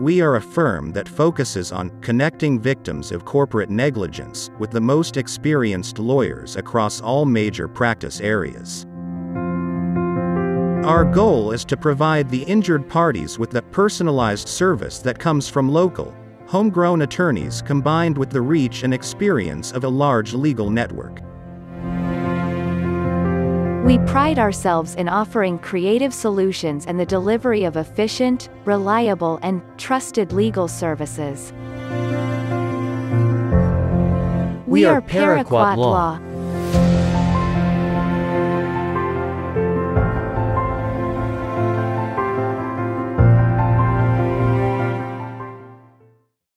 we are a firm that focuses on connecting victims of corporate negligence with the most experienced lawyers across all major practice areas. Our goal is to provide the injured parties with the personalized service that comes from local, homegrown attorneys combined with the reach and experience of a large legal network. We pride ourselves in offering creative solutions and the delivery of efficient, reliable and trusted legal services. We are Paraquat Law.